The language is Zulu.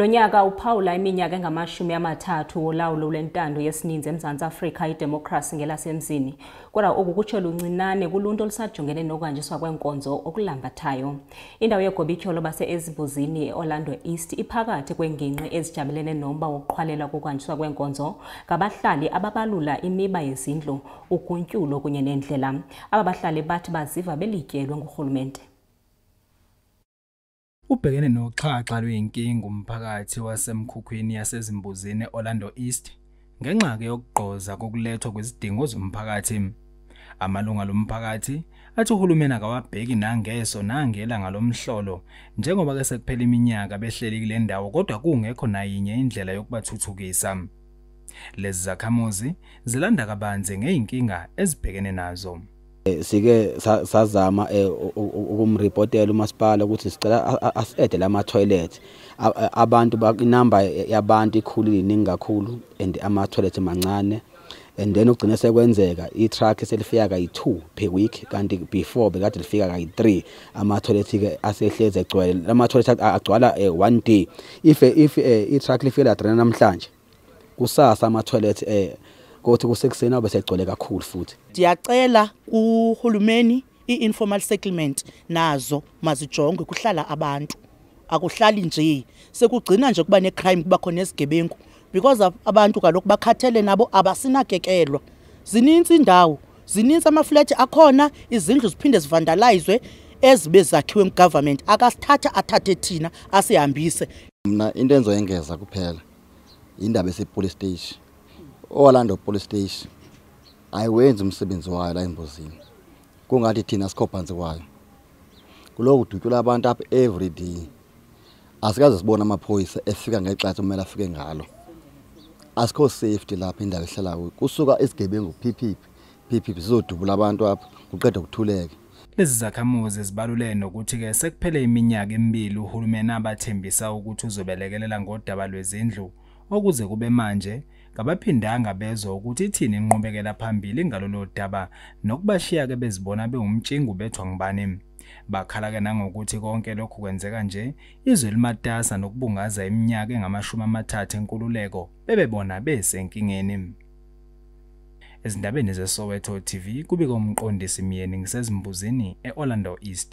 Lo nyaka uphawula iminyaka engamashumi amathathu wolawulo lwentando yesininzi eMzantsi Afrika idemokhrasi ngelasemzini. Kodwa oku kutsho luncinane kuluntu olusajongene nokwanjiswa kweenkonzo okulambathayo. Indawo yegobityholo base-Ezibuzini eOrlando East iphakathi kweengingqi ezijabelene nomba wokuqhwalela kokwanjiswa kweenkonzo ngabahlali ababalula imiba yezindlu, uguntyulo kunye neendlela. Aba bahlali bathi baziva belityelwe ngurhulumente. Ubhekene noxhaxha lweyinkinga umphakathi wasemkhukhwini yasezimbuzini Orlando East ngenxa yokugqoza kokulethwa kwezidingo zomphakathi. Amalunga lomphakathi athi uhulumeni akawabheki nangeso nangela ngalomhlolo njengoba ke sekuphela iminyaka behleli kule ndawo kodwa kungekho nayinye indlela yokubathuthukisa. Lezi zakhamuzi zilanda kabanzi ngeyinkinga ezibhekene nazo. Sike sazama ukumrepotela umasipala ukuthi sicela asede lama toilet abantu inamba yabantu ikhulile iningi kakhulu and ama toilet mancane. And then ugcine sekwenzeka i-truck selifika kayi2 per week kanti before bekade lifika kayi3 ama toilet ke asehleze egcwele lama toilet agcwala one day. If if i-truck lifika ladrena namhlanje kusasa ama toilet eh kothi kusekuseni abe segcwele kakhulu futhi. Ndiyacela kuhulumeni i-informal settlement nazo mazijongwe kuhlala abantu. Akuhlali nje sekugcina nje kuba necrime kuba khona esigebengu because abantu kaloku bakhathele nabo abasinakekelwa. Zinintsi indawo zinintsi amaflethi akhona izindlu ziphinde zivandalizwe ezibe zakhiwe ngugovernment. Akasithatha athathe thina asihambise. Mna into enzoyengeza kuphela indaba esepolice station Orlando Police Station. Ayiwenzi umsebenzi wayo la embozini. Kungathi thina sikho phansi kwayo. Kuloku kudutyula abantu apha every day. Asikaze sibone amaphoyisa efika ngexesha kumele afike ngalo. Asikho safety lapha indawo ehlala kuyo. Kusuka esigebengu phiphipi phiphipi sizodubula abantu apha kuqeda ukuthuleka lezi zakhamuzi zibalulene nokuthi ke sekuphele iminyaka emibili uhulumeni abathembisa ukuthi uzobelekelela ngodaba lwezindlu okuze kube manje ngabaphindanga bezwa ukuthi ithini inqubekela phambili ngalolo daba nokubashiya ke bezibona bewumtshingo bethwa ngibani bakhala ke nangokuthi konke lokhu kwenzeka nje izwe limatasa nokubungaza iminyaka engamashumi amathathu enkululeko bebebona besenkingeni. Ezindabeni zeSoweto TV kubika umqondisi Miyeni ngisezimbuzini eOrlando East.